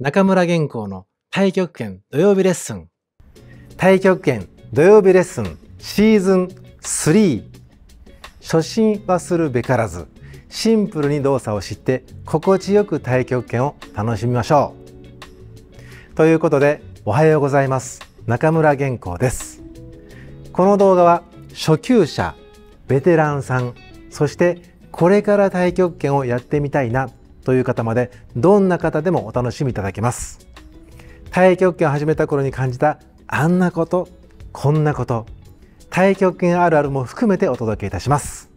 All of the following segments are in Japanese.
中村玄光の太極拳土曜日レッスン。太極拳土曜日レッスンシーズン3初心はするべからずシンプルに動作を知って心地よく太極拳を楽しみましょう。ということでおはようございます。中村玄光です。この動画は初級者ベテランさんそしてこれから太極拳をやってみたいなという方までどんな方でもお楽しみいただけます。太極拳を始めた頃に感じたあんなことこんなこと。太極拳あるあるも含めてお届けいたします。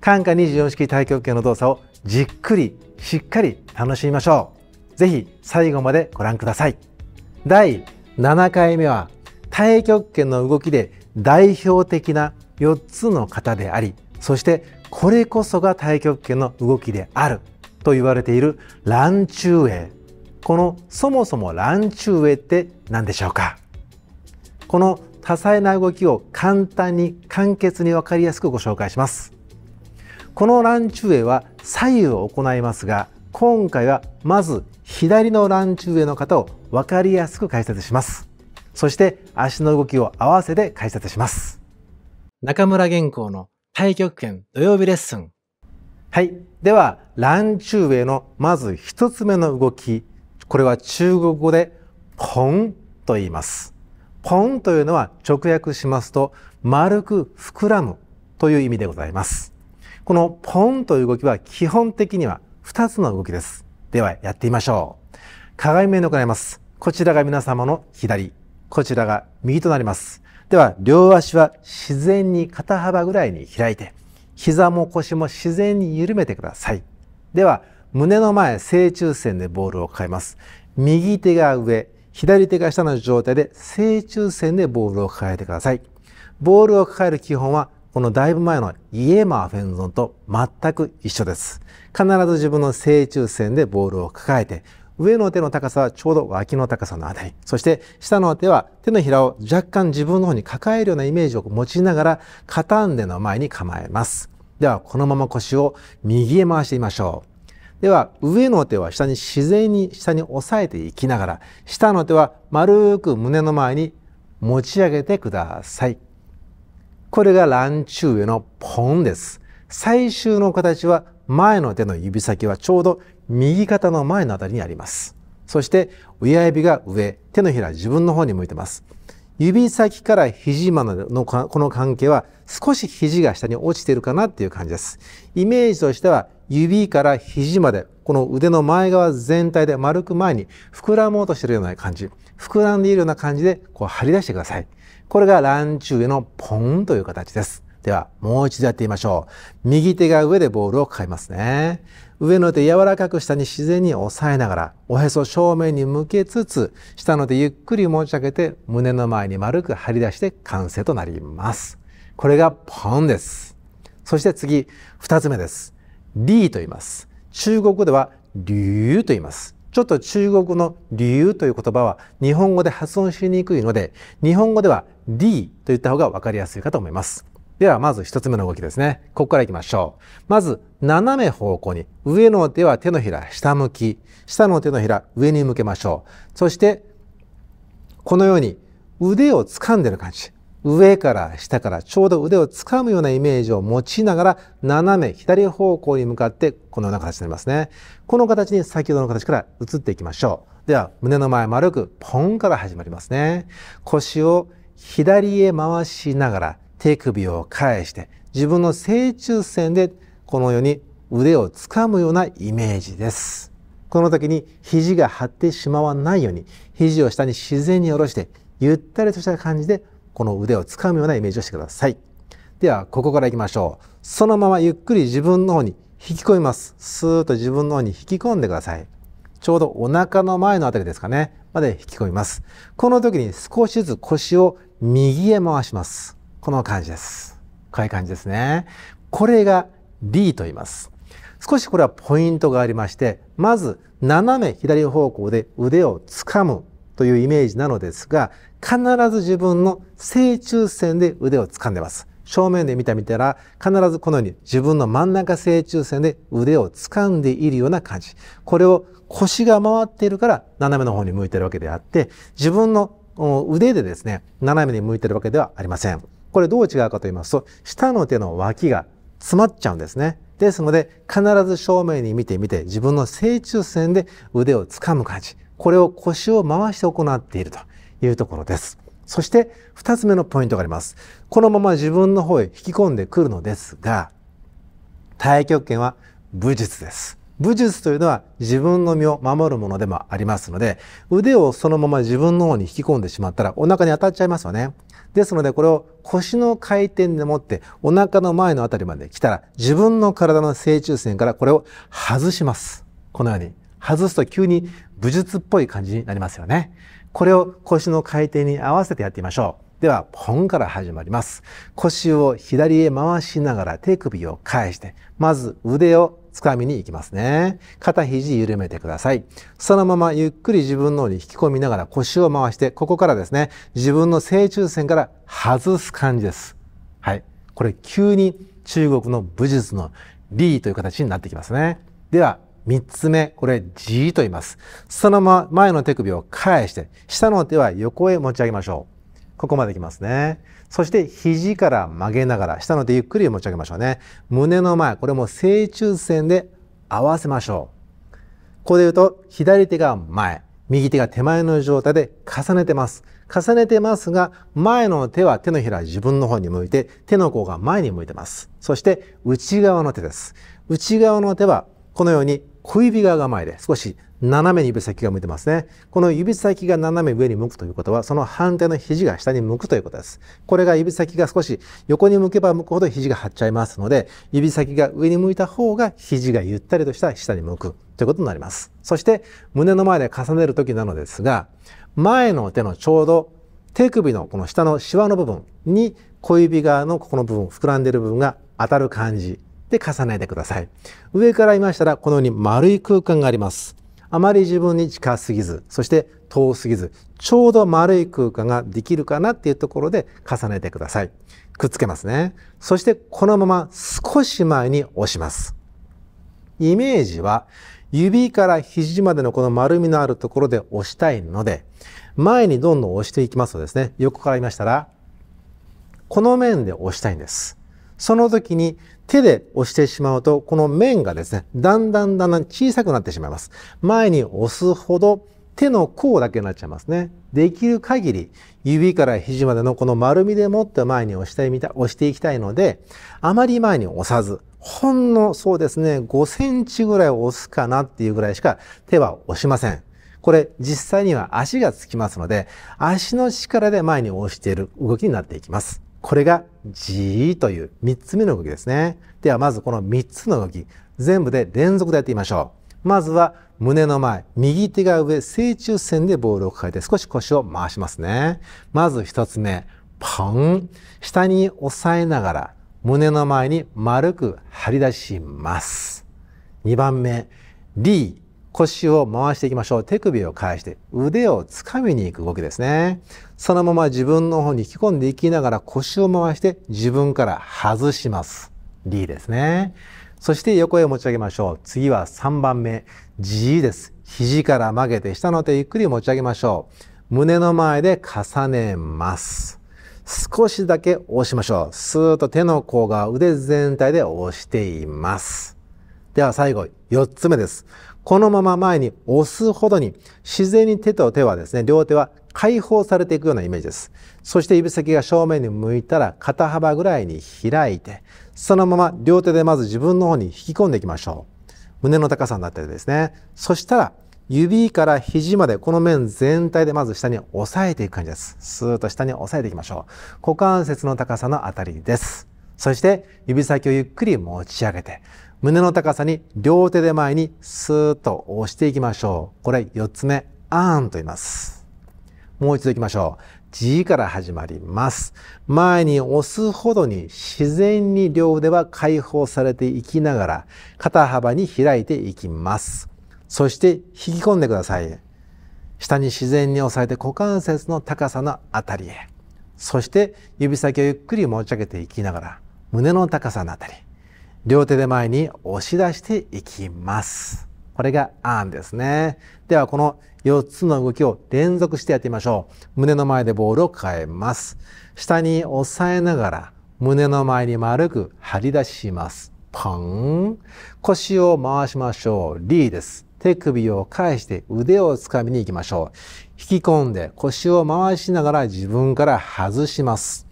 感化24式太極拳の動作をじっくりしっかり楽しみましょう。ぜひ最後までご覧ください。第7回目は太極拳の動きで代表的な4つの型でありそしてこれこそが太極拳の動きである。と言われている乱中影このそもそも乱中影って何でしょうか？この多彩な動きを簡単に簡潔に分かりやすくご紹介します。この乱中影は左右を行いますが今回はまず左の乱中影の方を分かりやすく解説します。そして足の動きを合わせて解説します。中村玄光の太極拳土曜日レッスン。はい。では、乱中影のまず一つ目の動き。これは中国語でポンと言います。ポンというのは直訳しますと丸く膨らむという意味でございます。このポンという動きは基本的には2つの動きです。ではやってみましょう。鏡面で行います。こちらが皆様の左、こちらが右となります。では両足は自然に肩幅ぐらいに開いて膝も腰も自然に緩めてください。では、胸の前、正中線でボールを抱えます。右手が上、左手が下の状態で正中線でボールを抱えてください。ボールを抱える基本は、このだいぶ前のイエマーフェンゾンと全く一緒です。必ず自分の正中線でボールを抱えて、上の手の高さはちょうど脇の高さのあたり。そして下の手は手のひらを若干自分の方に抱えるようなイメージを持ちながら片腕の前に構えます。では、このまま腰を右へ回してみましょう。では、上の手は下に自然に下に押さえていきながら、下の手は丸く胸の前に持ち上げてください。これが乱中へのポンです。最終の形は前の手の指先はちょうど右肩の前のあたりにあります。そして親指が上、手のひら自分の方に向いてます。指先から肘までのこの関係は少し肘が下に落ちているかなっていう感じです。イメージとしては指から肘までこの腕の前側全体で丸く前に膨らもうとしているような感じ。膨らんでいるような感じでこう張り出してください。これが乱中へのポンという形です。では、もう一度やってみましょう。右手が上でボールを抱えますね。上の手柔らかく下に自然に押さえながら、おへそ正面に向けつつ、下の手ゆっくり持ち上げて、胸の前に丸く張り出して完成となります。これがポンです。そして次、二つ目です。リーと言います。中国語では竜と言います。ちょっと中国の竜という言葉は日本語で発音しにくいので、日本語では D と言った方が分かりやすいかと思います。では、まず一つ目の動きですね。ここから行きましょう。まず、斜め方向に。上の手は手のひら下向き。下の手のひら上に向けましょう。そして、このように腕を掴んでる感じ。上から下からちょうど腕を掴むようなイメージを持ちながら斜め左方向に向かってこのような形になりますね。この形に先ほどの形から移っていきましょう。では胸の前丸くポンから始まりますね。腰を左へ回しながら手首を返して自分の正中線でこのように腕を掴むようなイメージです。この時に肘が張ってしまわないように肘を下に自然に下ろしてゆったりとした感じでこの腕を掴むようなイメージをしてください。ではここから行きましょう。そのままゆっくり自分の方に引き込みます。スーッと自分の方に引き込んでください。ちょうどお腹の前のあたりですかね。まで引き込みます。この時に少しずつ腰を右へ回します。この感じです。こういう感じですね。これが D と言います。少しこれはポイントがありまして、まず斜め左方向で腕を掴むというイメージなのですが、必ず自分の正中線で腕を掴んでます。正面で見てみたら必ずこのように自分の真ん中正中線で腕を掴んでいるような感じ。これを腰が回っているから斜めの方に向いてるわけであって、自分の腕でですね、斜めに向いてるわけではありません。これどう違うかと言いますと、下の手の脇が詰まっちゃうんですね。ですので、必ず正面に見てみて、自分の正中線で腕を掴む感じ。これを腰を回して行っているというところです。そして二つ目のポイントがあります。このまま自分の方へ引き込んでくるのですが、太極拳は武術です。武術というのは自分の身を守るものでもありますので、腕をそのまま自分の方に引き込んでしまったらお腹に当たっちゃいますよね。ですのでこれを腰の回転でもってお腹の前のあたりまで来たら自分の体の正中線からこれを外します。このように。外すと急に武術っぽい感じになりますよね。これを腰の回転に合わせてやってみましょう。では、ポンから始まります。腰を左へ回しながら手首を返して、まず腕を掴みに行きますね。肩肘緩めてください。そのままゆっくり自分の方に引き込みながら腰を回して、ここからですね、自分の正中線から外す感じです。はい。これ急に中国の武術のリーという形になってきますね。では、三つ目、これ G と言います。そのまま前の手首を返して、下の手は横へ持ち上げましょう。ここまでいきますね。そして肘から曲げながら、下の手ゆっくり持ち上げましょうね。胸の前、これも正中線で合わせましょう。ここで言うと、左手が前、右手が手前の状態で重ねてます。重ねてますが、前の手は手のひら自分の方に向いて、手の甲が前に向いてます。そして内側の手です。内側の手はこのように小指側が前で少し斜めに指先が向いてますね。この指先が斜め上に向くということは、その反対の肘が下に向くということです。これが指先が少し横に向けば向くほど肘が張っちゃいますので、指先が上に向いた方が肘がゆったりとした下に向くということになります。そして胸の前で重ねる時なのですが、前の手のちょうど手首のこの下のシワの部分に小指側のここの部分、膨らんでいる部分が当たる感じ。で重ねてください。上から見ましたら、このように丸い空間があります。あまり自分に近すぎず、そして遠すぎず、ちょうど丸い空間ができるかなっていうところで重ねてください。くっつけますね。そしてこのまま少し前に押します。イメージは指から肘までのこの丸みのあるところで押したいので、前にどんどん押していきますとですね、横から見ましたら、この面で押したいんです。その時に手で押してしまうと、この面がですね、だんだんだんだん小さくなってしまいます。前に押すほど手の甲だけになっちゃいますね。できる限り指から肘までのこの丸みでもって前に押してみた、押していきたいので、あまり前に押さず、ほんのそうですね、5センチぐらい押すかなっていうぐらいしか手は押しません。これ実際には足がつきますので、足の力で前に押している動きになっていきます。これが G という3つ目の動きですね。ではまずこの3つの動き、全部で連続でやってみましょう。まずは胸の前、右手が上、正中線でボールを抱えて少し腰を回しますね。まず1つ目、ポン。下に押さえながら胸の前に丸く張り出します。2番目、リー。腰を回していきましょう。手首を返して腕を掴みに行く動きですね。そのまま自分の方に引き込んでいきながら腰を回して自分から外します。D ですね。そして横へ持ち上げましょう。次は3番目。G です。肘から曲げて下の手ゆっくり持ち上げましょう。胸の前で重ねます。少しだけ押しましょう。スーッと手の甲が腕全体で押しています。では最後、4つ目です。このまま前に押すほどに自然に手と手はですね、両手は解放されていくようなイメージです。そして指先が正面に向いたら肩幅ぐらいに開いて、そのまま両手でまず自分の方に引き込んでいきましょう。胸の高さになってですね。そしたら指から肘までこの面全体でまず下に押さえていく感じです。スーッと下に押さえていきましょう。股関節の高さのあたりです。そして指先をゆっくり持ち上げて、胸の高さに両手で前にスーッと押していきましょう。これ4つ目、アーンと言います。もう一度行きましょう。G から始まります。前に押すほどに自然に両腕は解放されていきながら肩幅に開いていきます。そして引き込んでください。下に自然に押さえて股関節の高さのあたりへ。そして指先をゆっくり持ち上げていきながら、胸の高さのあたり、両手で前に押し出していきます。これがアンですね。ではこの4つの動きを連続してやってみましょう。胸の前でボールを変えます。下に押さえながら胸の前に丸く張り出します。ポン。腰を回しましょう。リーです。手首を返して腕をつかみに行きましょう。引き込んで腰を回しながら自分から外します。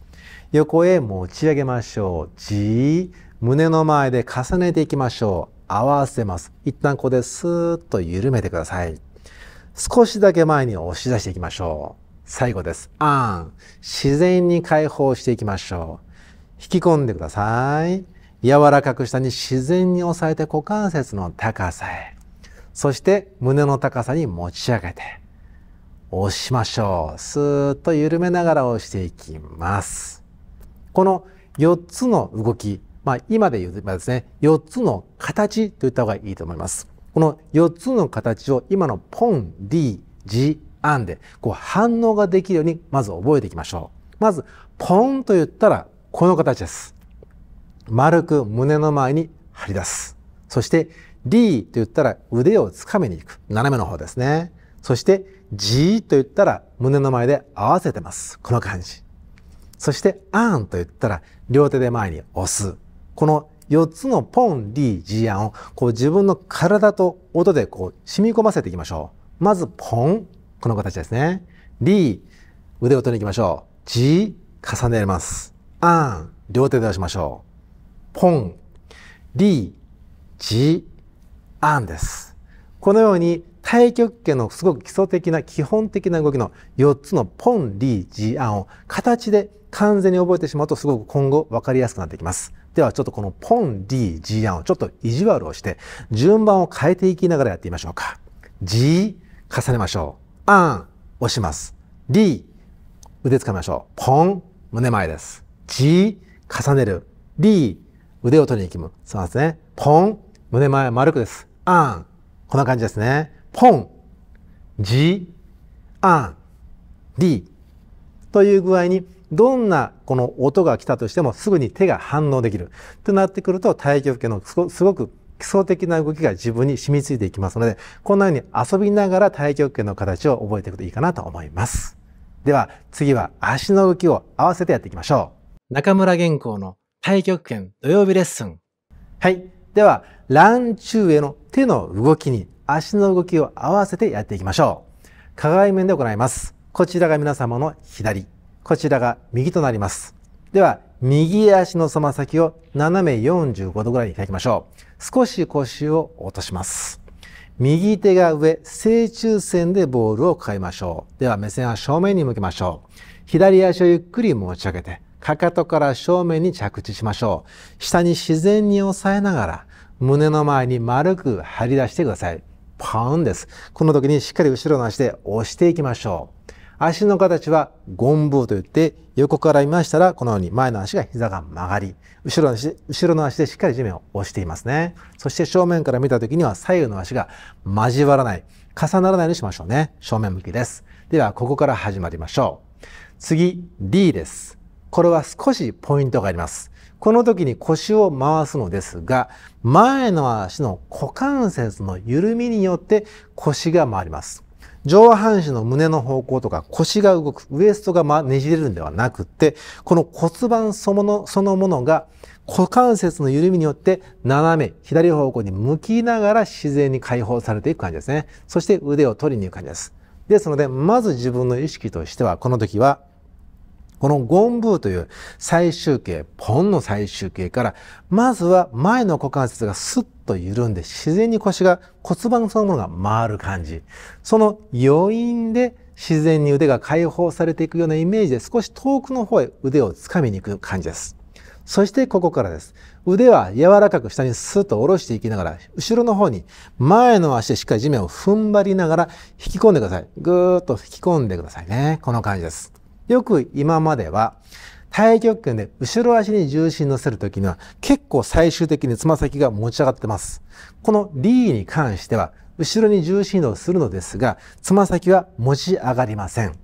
横へ持ち上げましょう。じー。胸の前で重ねていきましょう。合わせます。一旦ここでスーッと緩めてください。少しだけ前に押し出していきましょう。最後です。あん。自然に解放していきましょう。引き込んでください。柔らかく下に自然に押さえて股関節の高さへ。そして胸の高さに持ち上げて。押しましょう。スーッと緩めながら押していきます。この4つの動き、まあ、今で言うとですね、4つの形と言った方がいいと思います。この4つの形を今のポン、D、G、アンでこう反応ができるようにまず覚えていきましょう。まず、ポンと言ったらこの形です。丸く胸の前に張り出す。そして D と言ったら腕をつかみに行く。斜めの方ですね。そして G と言ったら胸の前で合わせてます。この感じ。そしてアンと言ったら両手で前に押す。この4つのポン、リー、ジアンをこう自分の体と音でこう染み込ませていきましょう。まずポン、この形ですね。リー、腕を取りに行きましょう。ジー、重ねます。アン、両手で出しましょう。ポン、リー、ジー、アンです。このように太極拳のすごく基礎的な基本的な動きの4つのポン、リー、ジー、アンを形で完全に覚えてしまうとすごく今後分かりやすくなってきます。ではちょっとこのポン、D、G 案をちょっと意地悪をして順番を変えていきながらやってみましょうか。G、重ねましょう。アン、押します。D、腕つかみましょう。ポン、胸前です。G、重ねる。D、腕を取りに行きます。そうですね。ポン、胸前丸くです。アン、こんな感じですね。ポン、G、アン、D という具合にどんなこの音が来たとしてもすぐに手が反応できるとなってくると太極拳のすごく基礎的な動きが自分に染みついていきますのでこんなように遊びながら太極拳の形を覚えていくといいかなと思います。では次は足の動きを合わせてやっていきましょう。中村玄光の太極拳土曜日レッスン。はい。では、乱中への手の動きに足の動きを合わせてやっていきましょう。鏡面で行います。こちらが皆様の左。こちらが右となります。では、右足のつま先を斜め45度ぐらいに開きましょう。少し腰を落とします。右手が上、正中線でボールを抱えましょう。では、目線は正面に向けましょう。左足をゆっくり持ち上げて、かかとから正面に着地しましょう。下に自然に押さえながら、胸の前に丸く張り出してください。ポーンです。この時にしっかり後ろの足で押していきましょう。足の形はゴンブーといって横から見ましたらこのように前の足が膝が曲がり後ろの足後ろの足でしっかり地面を押していますね。そして正面から見た時には左右の足が交わらない。重ならないようにしましょうね。正面向きです。ではここから始まりましょう。次 D です。これは少しポイントがあります。この時に腰を回すのですが前の足の股関節の緩みによって腰が回ります。上半身の胸の方向とか腰が動く、ウエストがねじれるんではなくて、この骨盤そのそのものが股関節の緩みによって斜め、左方向に向きながら自然に解放されていく感じですね。そして腕を取りに行く感じです。ですので、まず自分の意識としては、この時はこのゴンブーという最終形、ポンの最終形から、まずは前の股関節がスッと緩んで、自然に腰が骨盤そのものが回る感じ。その余韻で自然に腕が解放されていくようなイメージで少し遠くの方へ腕を掴みに行く感じです。そしてここからです。腕は柔らかく下にスッと下ろしていきながら、後ろの方に前の足でしっかり地面を踏ん張りながら引き込んでください。ぐーっと引き込んでくださいね。この感じです。よく今までは太極拳で後ろ足に重心乗せるときには結構最終的につま先が持ち上がってます。この D に関しては後ろに重心移動するのですが、つま先は持ち上がりません。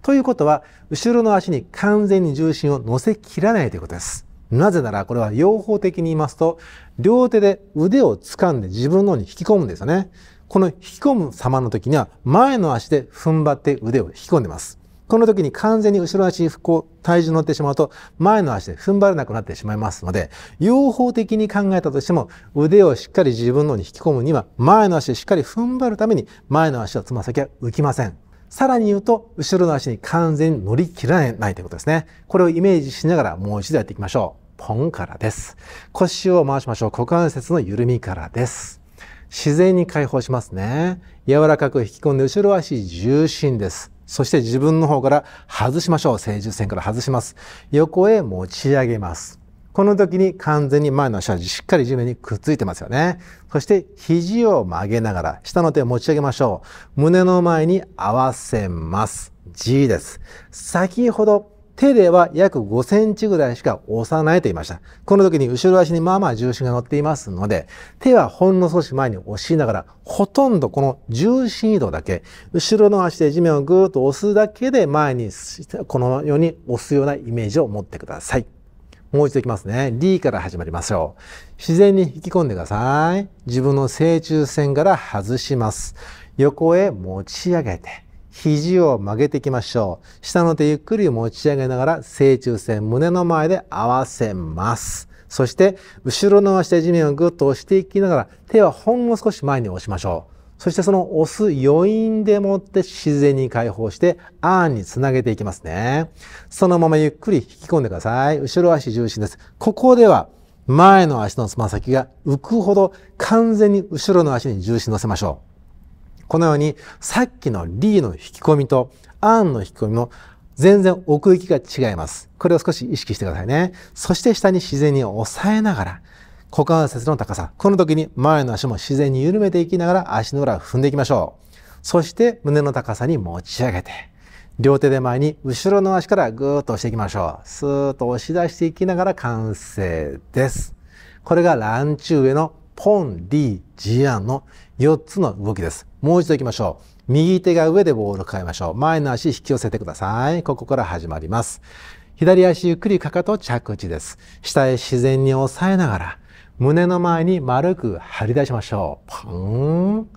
ということは、後ろの足に完全に重心を乗せきらないということです。なぜなら、これは両方的に言いますと、両手で腕を掴んで自分の方に引き込むんですよね。この引き込む様の時には、前の足で踏ん張って腕を引き込んでます。この時に完全に後ろ足にこう体重乗ってしまうと前の足で踏ん張れなくなってしまいますので、両方的に考えたとしても腕をしっかり自分のに引き込むには前の足でしっかり踏ん張るために前の足のつま先は浮きません。さらに言うと、後ろの足に完全に乗り切らないということですね。これをイメージしながらもう一度やっていきましょう。ポンからです。腰を回しましょう。股関節の緩みからです。自然に解放しますね。柔らかく引き込んで後ろ足重心です。そして自分の方から外しましょう。正中線から外します。横へ持ち上げます。この時に完全に前の足はしっかり地面にくっついてますよね。そして肘を曲げながら下の手を持ち上げましょう。胸の前に合わせます。G です。先ほど手では約5センチぐらいしか押さないと言いました。この時に後ろ足にまあまあ重心が乗っていますので、手はほんの少し前に押しながら、ほとんどこの重心移動だけ、後ろの足で地面をぐーっと押すだけで前に、このように押すようなイメージを持ってください。もう一度いきますね。D から始まりましょう。自然に引き込んでください。自分の正中線から外します。横へ持ち上げて。肘を曲げていきましょう。下の手ゆっくり持ち上げながら、正中線胸の前で合わせます。そして、後ろの足で地面をぐっと押していきながら、手はほんの少し前に押しましょう。そしてその押す余韻でもって自然に解放して、アーにつなげていきますね。そのままゆっくり引き込んでください。後ろ足重心です。ここでは、前の足のつま先が浮くほど完全に後ろの足に重心乗せましょう。このようにさっきの D の引き込みとアンの引き込みの全然奥行きが違います。これを少し意識してくださいね。そして下に自然に押さえながら、股関節の高さ。この時に前の足も自然に緩めていきながら足の裏を踏んでいきましょう。そして胸の高さに持ち上げて、両手で前に後ろの足からぐーっと押していきましょう。スーッと押し出していきながら完成です。これがランチュウへのポン、リー、ジアンの4つの動きです。もう一度行きましょう。右手が上でボールを変えましょう。前の足引き寄せてください。ここから始まります。左足ゆっくりかかと着地です。下へ自然に押さえながら、胸の前に丸く張り出しましょう。パーン。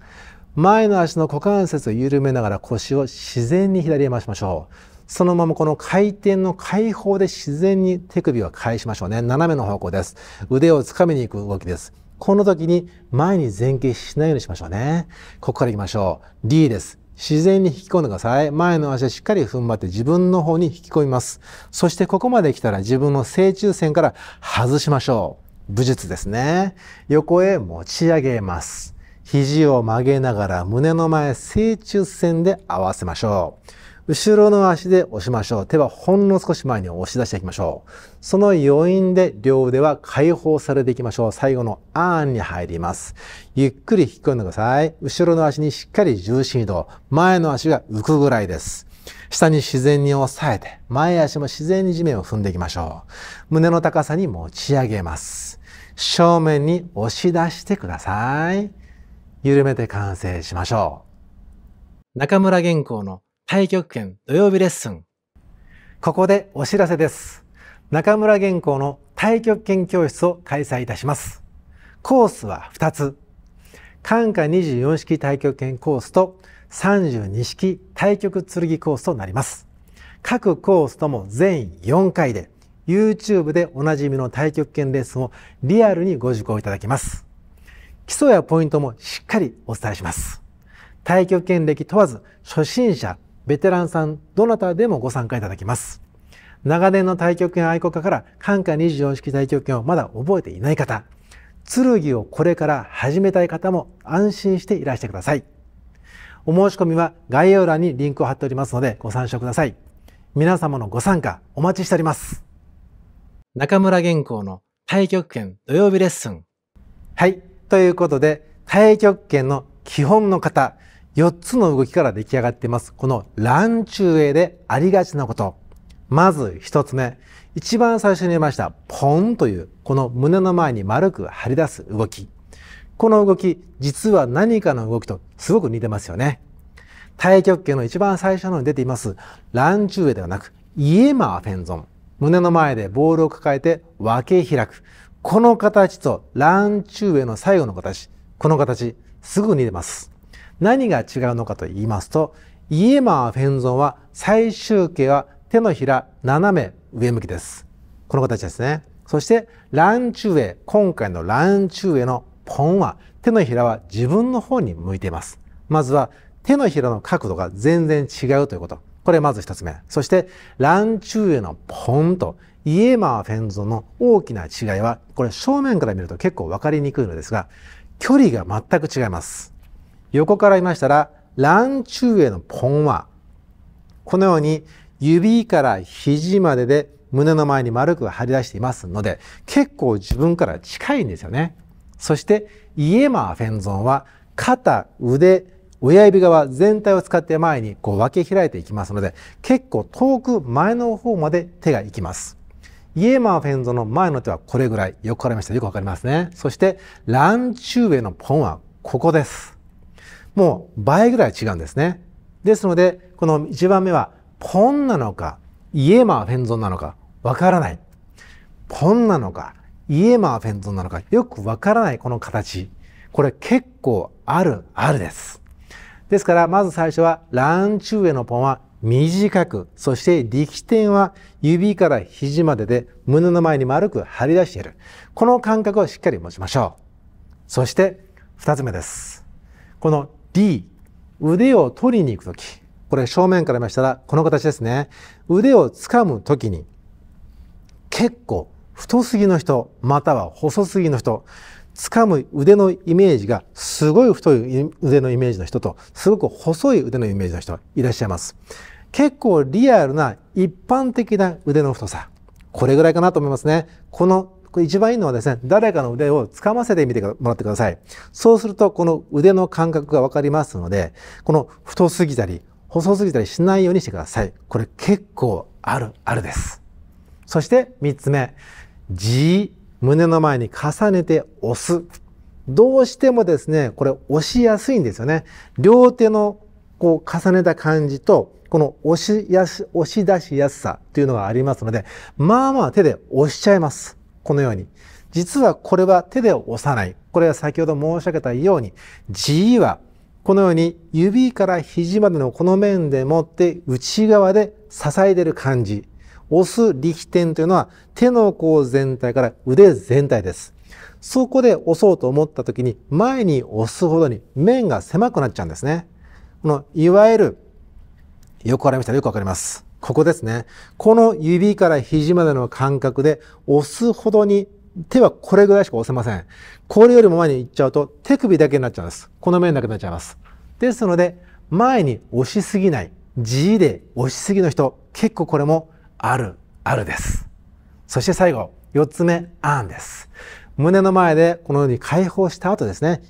前の足の股関節を緩めながら腰を自然に左へ回しましょう。そのままこの回転の開放で自然に手首を返しましょうね。斜めの方向です。腕をつかみに行く動きです。この時に前に前傾しないようにしましょうね。ここから行きましょう。D です。自然に引き込んでください。前の足をしっかり踏ん張って自分の方に引き込みます。そしてここまで来たら自分の正中線から外しましょう。武術ですね。横へ持ち上げます。肘を曲げながら胸の前正中線で合わせましょう。後ろの足で押しましょう。手はほんの少し前に押し出していきましょう。その余韻で両腕は解放されていきましょう。最後のアーンに入ります。ゆっくり引き込んでください。後ろの足にしっかり重心移動。前の足が浮くぐらいです。下に自然に押さえて、前足も自然に地面を踏んでいきましょう。胸の高さに持ち上げます。正面に押し出してください。緩めて完成しましょう。中村玄光の太極拳土曜日レッスン。ここでお知らせです。中村玄光の太極拳教室を開催いたします。コースは2つ。関下24式太極拳コースと32式太極剣コースとなります。各コースとも全4回で YouTube でおなじみの太極拳レッスンをリアルにご受講いただきます。基礎やポイントもしっかりお伝えします。太極拳歴問わず初心者、ベテランさん、どなたでもご参加いただきます。長年の太極拳愛好家から関下24式太極拳をまだ覚えていない方、剣をこれから始めたい方も安心していらしてください。お申し込みは概要欄にリンクを貼っておりますのでご参照ください。皆様のご参加お待ちしております。中村玄光の太極拳土曜日レッスン。はい。ということで、太極拳の基本の型、4つの動きから出来上がっています。この乱中英でありがちなこと。まず1つ目。一番最初に言いました、ポンという、この胸の前に丸く張り出す動き。この動き、実は何かの動きとすごく似てますよね。太極拳の一番最初のに出ています、ランチュウエではなく、イエマーフェンゾン。胸の前でボールを抱えて分け開く。この形とランチュウエの最後の形。この形、すぐ似てます。何が違うのかと言いますと、イエマーフェンゾンは最終形は手のひら斜め上向きです。この形ですね。そしてランチュウエ、今回のランチュウエのポンは手のひらは自分の方に向いています。まずは手のひらの角度が全然違うということ。これまず一つ目。そしてランチュウエのポンとイエマーフェンゾンの大きな違いは、これ正面から見ると結構わかりにくいのですが、距離が全く違います。横から見ましたら、ランチュウエのポンは、このように指から肘までで胸の前に丸く張り出していますので、結構自分から近いんですよね。そして、イエマーフェンゾンは、肩、腕、親指側全体を使って前にこう分け開いていきますので、結構遠く前の方まで手が行きます。イエマーフェンゾンの前の手はこれぐらい。よくわかりました。よくわかりますね。そして、ランチュウエのポンはここです。もう倍ぐらい違うんですね。ですので、この1番目は、ポンなのか、イエマーフェンゾンなのか、わからない。ポンなのか、イエマーフェンゾンなのか、よくわからないこの形。これ結構ある、あるです。ですから、まず最初は、ランチュウエのポンは短く、そして力点は指から肘までで胸の前に丸く張り出している。この感覚をしっかり持ちましょう。そして、二つ目です。この D、腕を取りに行くとき、これ正面から見ましたらこの形ですね。腕を掴むときに結構太すぎの人、または細すぎの人、掴む腕のイメージがすごい太い腕のイメージの人とすごく細い腕のイメージの人いらっしゃいます。結構リアルな一般的な腕の太さ。これぐらいかなと思いますね。このこれ一番いいのはですね、誰かの腕を掴ませてみてもらってください。そうすると、この腕の感覚がわかりますので、この太すぎたり、細すぎたりしないようにしてください。これ結構ある、あるです。そして三つ目、G、胸の前に重ねて押す。どうしてもですね、これ押しやすいんですよね。両手のこう重ねた感じと、この押しやす、押し出しやすさというのがありますので、まあまあ手で押しちゃいます。このように。実はこれは手で押さない。これは先ほど申し上げたように、G はこのように指から肘までのこの面でもって内側で支えている感じ。押す力点というのは手の甲全体から腕全体です。そこで押そうと思った時に前に押すほどに面が狭くなっちゃうんですね。このいわゆるよくわかりましたらよくわかります。ここですね。この指から肘までの感覚で押すほどに手はこれぐらいしか押せません。これよりも前に行っちゃうと手首だけになっちゃうんです。この面だけになっちゃいます。ですので、前に押しすぎない、G で押しすぎの人、結構これもある、あるです。そして最後、4つ目、アンです。胸の前でこのように解放した後ですね、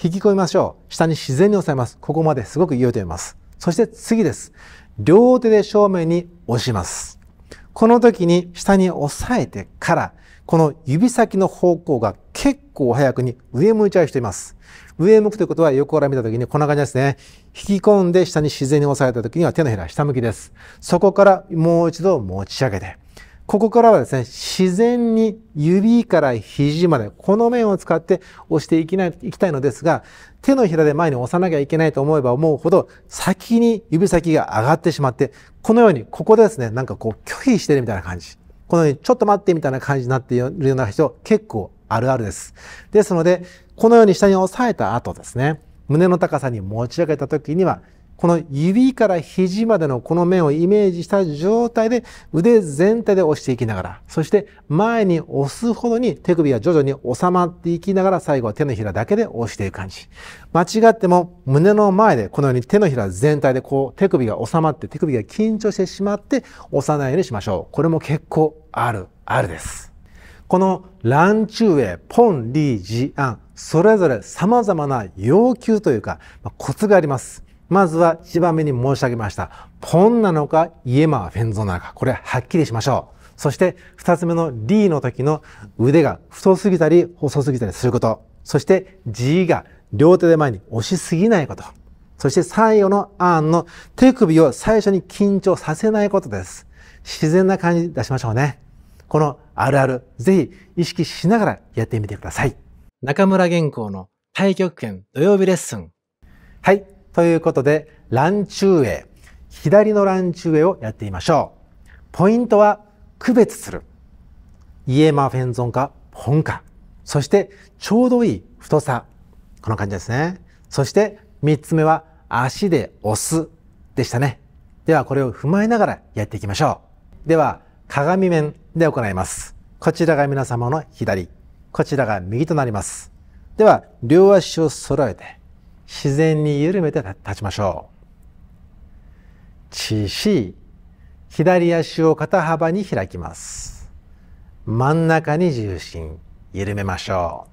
引き込みましょう。下に自然に押さえます。ここまですごく良いと思います。そして次です。両手で正面に押します。この時に下に押さえてから、この指先の方向が結構早くに上向いちゃう人います。上向くということは横から見た時にこんな感じですね。引き込んで下に自然に押さえた時には手のひら下向きです。そこからもう一度持ち上げて、ここからはですね、自然に指から肘まで、この面を使って押していきない、いきたいのですが、手のひらで前に押さなきゃいけないと思えば思うほど、先に指先が上がってしまって、このように、ここでですね、なんかこう拒否してるみたいな感じ。このように、ちょっと待ってみたいな感じになっているような人、結構あるあるです。ですので、このように下に押さえた後ですね、胸の高さに持ち上げた時には、この指から肘までのこの面をイメージした状態で腕全体で押していきながら、そして前に押すほどに手首が徐々に収まっていきながら最後は手のひらだけで押していく感じ。間違っても胸の前でこのように手のひら全体でこう手首が収まって手首が緊張してしまって押さないようにしましょう。これも結構ある、あるです。このランチュウェイ、ポン、リー、ジアン、それぞれ様々な要求というかま、コツがあります。まずは一番目に申し上げました。ポンなのか、イエマーフェンゾなのか、これはっきりしましょう。そして二つ目の D の時の腕が太すぎたり細すぎたりすること。そして G が両手で前に押しすぎないこと。そして最後の案の手首を最初に緊張させないことです。自然な感じ出しましょうね。このあるある、ぜひ意識しながらやってみてください。中村原稿の太極拳土曜日レッスン。はい。ということで、乱中へ、左の乱中へをやってみましょう。ポイントは、区別する。イエマフェンゾンか、本か。そして、ちょうどいい太さ。この感じですね。そして、三つ目は、足で押すでしたね。では、これを踏まえながらやっていきましょう。では、鏡面で行います。こちらが皆様の左。こちらが右となります。では、両足を揃えて、自然に緩めて立ちましょう。ちし、左足を肩幅に開きます。真ん中に重心、緩めましょ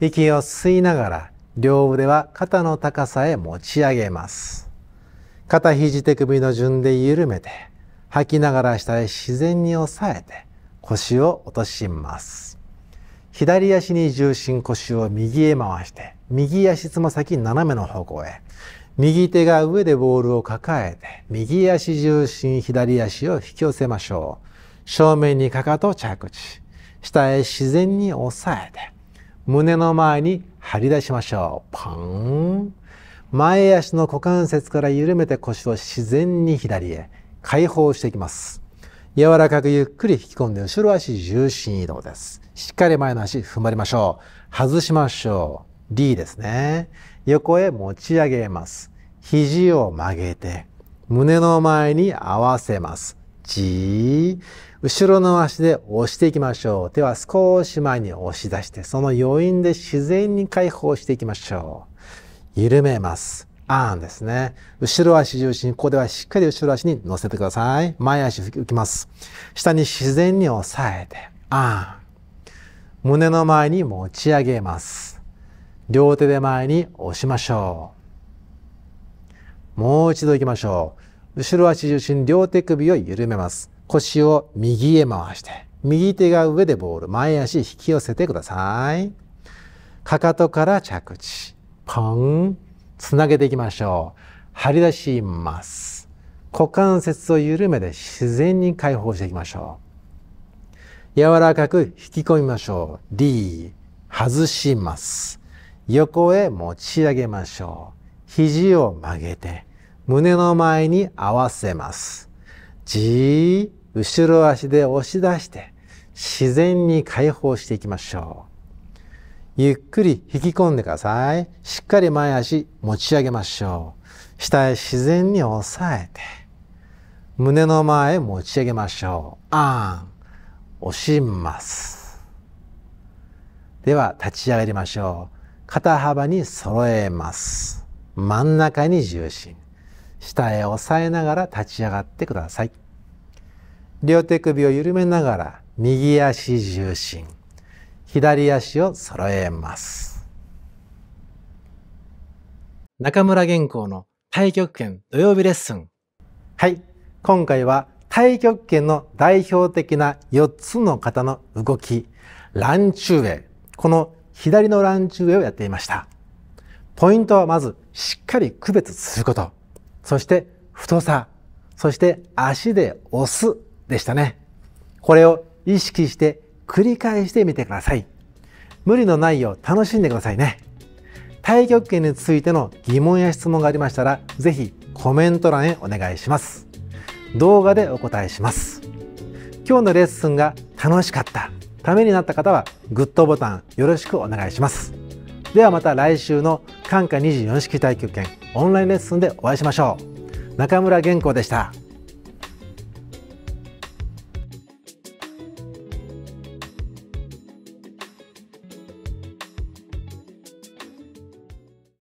う。息を吸いながら、両腕は肩の高さへ持ち上げます。肩肘手首の順で緩めて、吐きながら下へ自然に押さえて、腰を落とします。左足に重心腰を右へ回して、右足つま先斜めの方向へ。右手が上でボールを抱えて、右足重心左足を引き寄せましょう。正面にかかと着地。下へ自然に押さえて、胸の前に張り出しましょう。パン。前足の股関節から緩めて腰を自然に左へ解放していきます。柔らかくゆっくり引き込んで後ろ足重心移動です。しっかり前の足踏まれましょう。外しましょう。D ですね。横へ持ち上げます。肘を曲げて、胸の前に合わせます。G。後ろの足で押していきましょう。手は少し前に押し出して、その余韻で自然に解放していきましょう。緩めます。アーンですね。後ろ足重心、ここではしっかり後ろ足に乗せてください。前足浮きます。下に自然に押さえて、アーン。胸の前に持ち上げます。両手で前に押しましょう。もう一度行きましょう。後ろ足重心、両手首を緩めます。腰を右へ回して、右手が上でボール、前足引き寄せてください。かかとから着地。ポン。つなげていきましょう。張り出します。股関節を緩めて自然に解放していきましょう。柔らかく引き込みましょう。D、外します。横へ持ち上げましょう。肘を曲げて、胸の前に合わせます。G、後ろ足で押し出して、自然に解放していきましょう。ゆっくり引き込んでください。しっかり前足持ち上げましょう。下へ自然に押さえて、胸の前持ち上げましょう。あーん。押します。では、立ち上がりましょう。肩幅に揃えます。真ん中に重心。下へ押さえながら立ち上がってください。両手首を緩めながら、右足重心。左足を揃えます。中村原稿の太極拳土曜日レッスン。はい。今回は太極拳の代表的な4つの型の動き、乱中へ。この左の乱中へをやっていました。ポイントはまずしっかり区別すること。そして太さ。そして足で押すでしたね。これを意識して繰り返してみてください。無理のないよう楽しんでくださいね。太極拳についての疑問や質問がありましたら、ぜひコメント欄へお願いします。動画でお答えします。今日のレッスンが楽しかった、ためになった方はグッドボタンよろしくお願いします。ではまた来週の感化24式耐久拳オンラインレッスンでお会いしましょう。中村玄子でした。